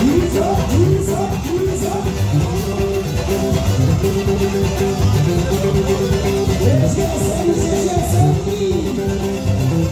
He's a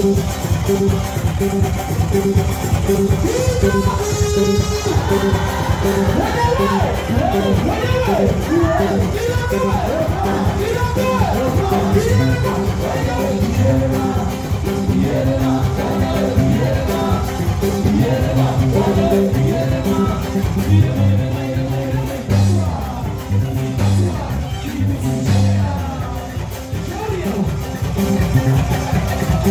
Yeah.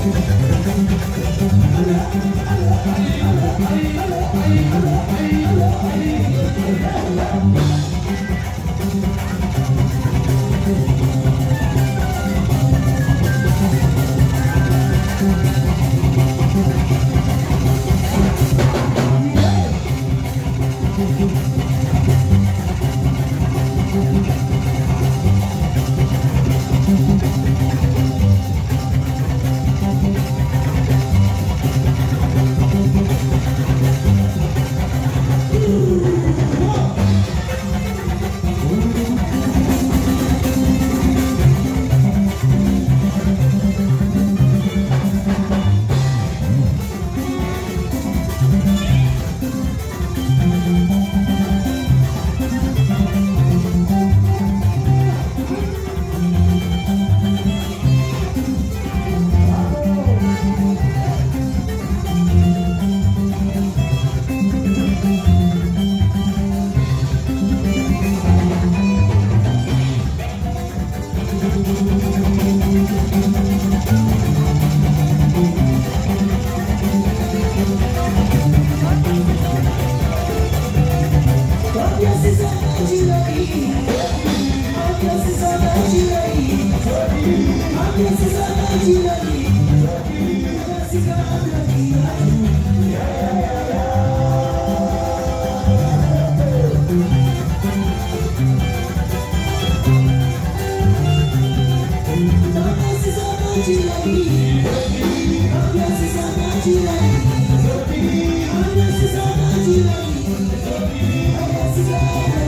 Thank you. This is our